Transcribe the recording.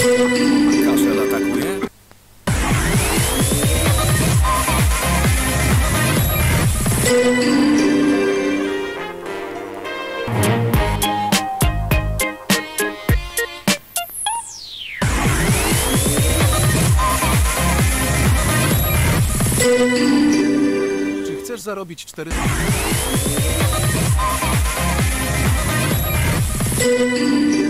Kaszel atakuje. Czy chcesz zarobić 4... No,